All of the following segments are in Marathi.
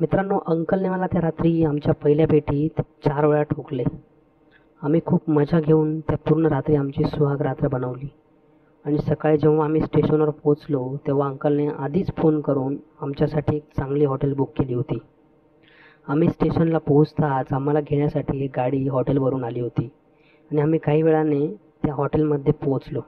मित्रांनो अंकलने मला त्या रात्री आमच्या पहिल्या भेटीत चार वेळा ठोकले. आम्ही खूप मजा घेऊन त्या पूर्ण रात्री आमची सुहाग रात्र बनवली. आणि सकाळी जेव्हा आम्ही स्टेशनवर पोचलो तेव्हा अंकलने आधीच फोन करून आमच्यासाठी एक चांगली हॉटेल बुक केली होती. आम्ही स्टेशनला पोहोचताच आम्हाला घेण्यासाठी एक गाडी हॉटेलवरून आली होती आणि आम्ही काही वेळाने त्या हॉटेलमध्ये पोहोचलो.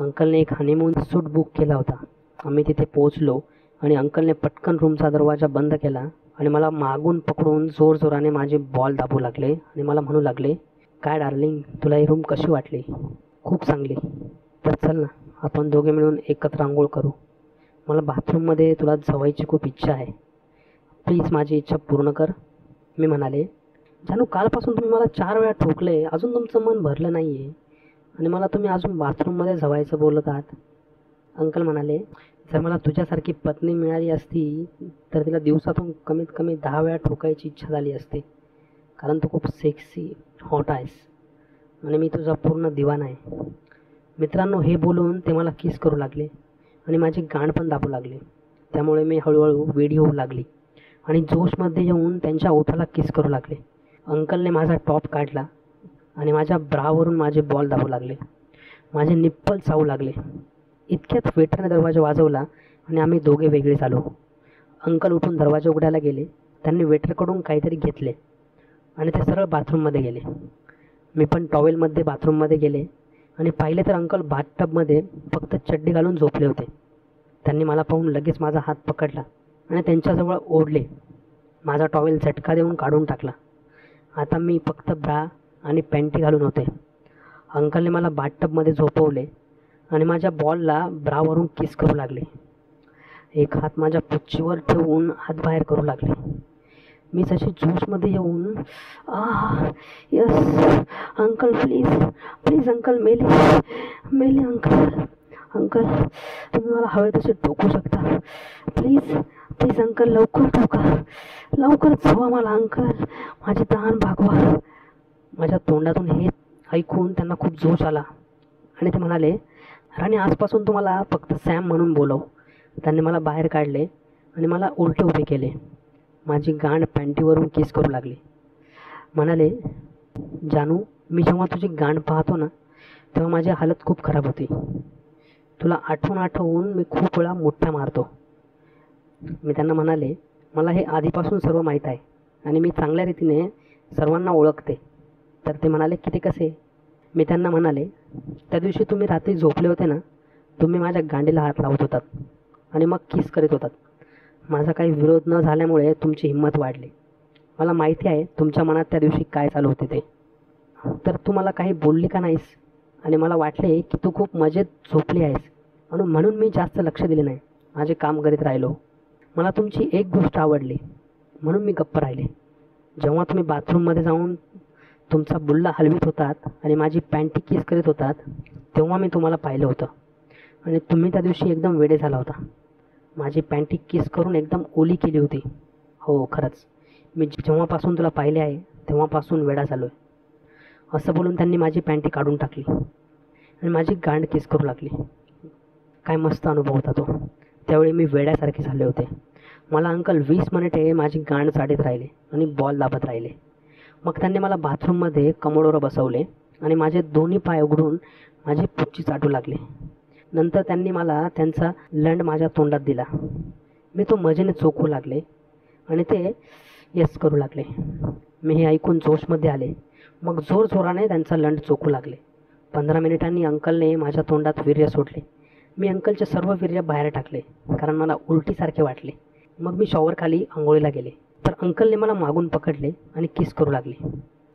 अंकलने एक हनीमून सूट बुक केला होता. आम्ही तिथे पोहोचलो आणि अंकलने पटकन रूमचा दरवाजा बंद केला आणि मला मागून पकडून जोरजोराने माझे बॉल दाबू लागले आणि मला म्हणू लागले काय डार्लिंग तुला ही रूम कशी वाटली? खूप चांगली. तर चल ना आपण दोघे मिळून एकत्र आंघोळ करू. मला बाथरूममध्ये तुला जवायची खूप इच्छा आहे. प्लीज माझी इच्छा पूर्ण कर. मी म्हणाले जानू कालपासून तुम्ही मला चार वेळा ठोकले. अजून तुमचं मन भरलं नाही आहे आणि मला तुम्ही अजून बाथरूममध्ये जवायचं बोलत आहात. अंकल म्हणाले जर मला तुझ्यासारखी पत्नी मिळाली असती तर तिला दिवसातून कमीत कमी दहा वेळा ठोकायची इच्छा झाली असते. कारण तू खूप सेक्सी हॉट आहेस. आणि मी तुझा पूर्ण दिवाना आहे. मित्रांनो हे बोलून ते मला किस करू लागले आणि माझे गाण पण दाबू लागले. त्यामुळे मी हळूहळू वेडी होऊ लागली आणि जोशमध्ये येऊन त्यांच्या ओठाला किस करू लागले. अंकलने माझा टॉप काढला आणि माझ्या ब्रावरून माझे बॉल दाबू लागले. माझे निप्पल चावू लागले. इतक्यात वेटरने दरवाजा वाजवला आणि आम्ही दोघे वेगळे झालो अंकल उठून दरवाजा उघडायला गेले. त्यांनी वेटरकडून काहीतरी घेतले आणि ते सरळ बाथरूममध्ये गेले. मी पण टॉवेलमध्ये बाथरूममध्ये गेले आणि पाहिले तर अंकल बाथटबमध्ये फक्त चड्डी घालून झोपले होते. त्यांनी मला पाहून लगेच माझा हात पकडला आणि त्यांच्याजवळ ओढले. माझा टॉवेल झटका देऊन काढून टाकला. आता मी फक्त ब्रा आणि पॅन्टी घालून होते. अंकलने मला बाथटबमध्ये झोपवले आणि माझ्या बॉलला ब्रावरून किस करू लागले. एक हात माझ्या पुच्छीवर ठेवून हात बाहेर करू लागले. मी जशी जोशमध्ये येऊन आ yes uncle please please uncle मेले मेले अंकल अंकल तुम्ही मला हवे तसे टोकू शकता. प्लीज प्लीज अंकल लवकर टोका. लवकरच हवा मला अंकल. माझे तहान भागवा. माझ्या तोंडातून हे ऐकून त्यांना खूप जोश आला. आणि ते म्हणाले राणी आजपासून तुम्हाला फक्त सॅम म्हणून बोलव. त्यांनी मला बाहेर काढले आणि मला उलटे उभे केले. माझी गांड पॅन्टीवरून किस करू लागली. म्हणाले जानू मी जेव्हा तुझी गांड पाहतो ना तेव्हा माझी हालत खूप खराब होती. तुला आठवून आठवून मी खूप वेळा मोठ्या मारतो. मी त्यांना म्हणाले मला हे आधीपासून सर्व माहीत आहे आणि मी चांगल्या रीतीने सर्वांना ओळखते. तर ते म्हणाले की ते कसे? मी त्यांना म्हणाले त्या दिवशी तुम्ही रात्री झोपले होते ना तुम्ही माझ्या गांडीला हात लावत होतात आणि मग किस करीत होतात. माझा काही विरोध न झाल्यामुळे तुमची हिंमत वाढली. मला माहिती आहे तुमच्या मनात त्या दिवशी काय चालू होते ते. तर तू मला काही बोलली का नाहीस? आणि मला वाटले की तू खूप मजेत झोपली आहेस. आणि म्हणून मी जास्त लक्ष दिले नाही. माझे काम करीत राहिलो. मला तुमची एक गोष्ट आवडली. म्हणून मी गप्प राहिले. जेव्हा तुम्ही बाथरूममध्ये जाऊन तुमचा बुल्ला हलवीत होतात आणि माझी पॅन्टी किस करीत होतात तेव्हा मी तुम्हाला पाहिलं होतं. आणि तुम्ही त्या दिवशी एकदम वेडे झाला होता. माझी पॅन्टी किस करून एकदम ओली केली होती. हो खरंच. मी जेव्हापासून तुला पाहिले आहे तेव्हापासून वेडा झालो आहे असं बोलून त्यांनी माझी पॅन्टी काढून टाकली. आणि माझी गांड किस करू लागली. काय मस्त अनुभव होता तो. त्यावेळी मी वेड्यासारखे झाले होते. मला अंकल वीस मिनिटे माझी गांड चाडीत राहिले आणि बॉल दाबत राहिले. मग त्यांनी मला बाथरूममध्ये कमोडवर बसवले आणि माझे दोन्ही पाय उघडून माझी पुच्ची चाटू लागले. नंतर त्यांनी मला त्यांचा लंड माझ्या तोंडात दिला. मी तो मजेने चोखू लागले आणि ते यस करू लागले. मी हे ऐकून जोशमध्ये आले. मग जोर जोराने त्यांचा लंड चोखू लागले. पंधरा मिनिटांनी अंकलने माझ्या तोंडात वीर्य सोडले. मी अंकलचे सर्व वीर्य बाहेर टाकले कारण मला उलटीसारखे वाटले. मग मी शॉवरखाली आंघोळीला गेले. तर अंकलने मला मागून पकडले आणि किस करू लागले.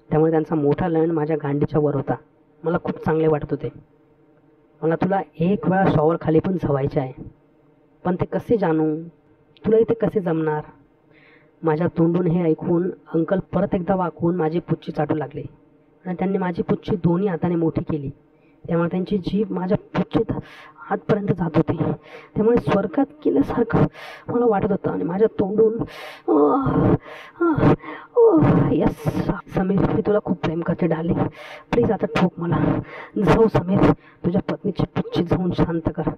त्यामुळे त्यांचा मोठा लंड माझ्या गांडीच्या वर होता. मला खूप चांगले वाटत होते. मला तुला एक वेळा शॉवर खाली पण झवायचे आहे. पण ते कसे जाणू? तुला इथे कसे जमणार? माझ्या तोंडून हे ऐकून अंकल परत एकदा वाकून माझी पुच्ची चाटू लागले. आणि त्यांनी माझी पुच्ची दोन्ही हाताने मोठी केली. त्यामुळे त्यांची जीभ माझ्या पुच्छीत हातपर्यंत जात होती. त्यामुळे स्वर्गात गेल्यासारखं मला वाटत होतं आणि माझ्या तोंडून यस समीर मी तुला खूप प्रेम करते डाले प्लीज आता ठोक मला. जाऊ समीर तुझ्या पत्नीची पुच्ची जाऊन शांत कर.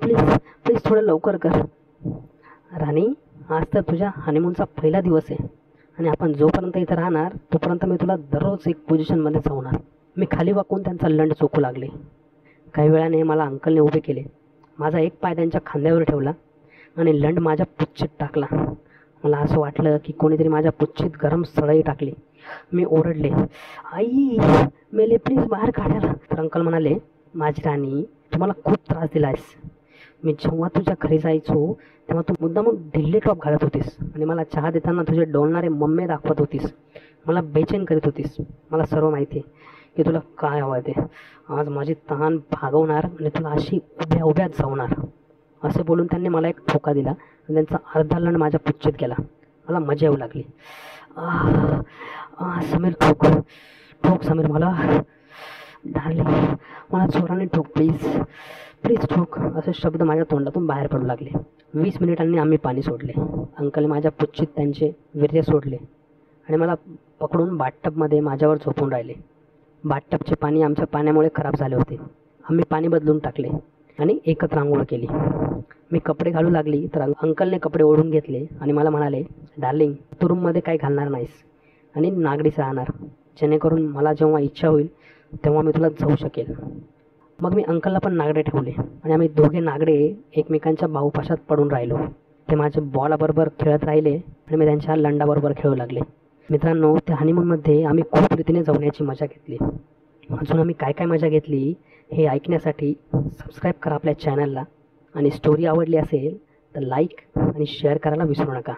प्लीज प्लीज थोडं लवकर कर. राणी आज तर तुझ्या हनीमूनचा पहिला दिवस आहे आणि आपण जोपर्यंत इथं राहणार तोपर्यंत मी तुला दररोज एक पोझिशनमध्ये जावणार मी खाली वाकून त्यांचा लंड चोखू लागले. काही वेळाने मला अंकलने उभे केले. माझा एक पाय त्यांच्या खांद्यावर ठेवला आणि लंड माझ्या पुच्छीत टाकला. मला असं वाटलं की कोणीतरी माझ्या पुच्छीत गरम सळई टाकली. मी ओरडले आई मेले प्लीज बाहेर काढायला तर अंकल म्हणाले माझी राणी तुम्हाला खूप त्रास दिला आहेस मी जेव्हा तुझ्या घरी जायचो तेव्हा तू मुद्दामून ढिल्ले टॉप घालत होतीस आणि मला चहा देताना तुझे डोलणारे मम्मे दाखवत होतीस. मला बेचैन करीत होतीस. मला सर्व माहिती आहे. की तुला काय हवं आहे ते? आज माझी तहान भागवणार आणि तुला अशी उभ्या उभ्याच जावणार. असे बोलून त्यांनी मला एक ठोका दिला आणि त्यांचा अर्धा लंड माझ्या पुच्छेत गेला. मला मजा येऊ लागली. आ आह, समीर ठोक ठोक समीर मला. डार्लिंग मला जोराने ठोक प्लीज प्लीज ठोक. असे शब्द माझ्या तोंडातून बाहेर पडू लागले. वीस मिनिटांनी आम्ही पाणी सोडले. अंकल माझ्या पुच्छीत त्यांचे वीर्य सोडले. आणि मला पकडून बाटटबमध्ये माझ्यावर झोपून राहिले. बाथटबचे पाणी आमच्या पाण्यामुळे खराब झाले होते. आम्ही पाणी बदलून टाकले आणि एकत्र आंघोळ केली. मी कपडे घालू लागली तर अंकलने कपडे ओढून घेतले आणि मला म्हणाले डार्लिंग तू रूममध्ये काही घालणार नाहीस आणि नागडीच राहणार जेणेकरून मला जेव्हा इच्छा होईल तेव्हा मी तुला जाऊ शकेल. मग मी अंकलला पण नागडे ठेवले आणि आम्ही दोघे नागडे एकमेकांच्या बाहुपाशात पडून राहिलो. ते माझ्या बॉलाबरोबर खेळत राहिले आणि मी त्यांच्या लंडाबरोबर खेळू लागले. मित्रांनो त्या हनीमूनमध्ये आम्ही खूप रीतीने जगण्याची मजा घेतली. अजून आम्ही काय काय मजा घेतली हे ऐकण्यासाठी सबस्क्राईब करा आपल्या चॅनलला आणि स्टोरी आवडली असेल तर लाईक आणि शेअर करायला विसरू नका.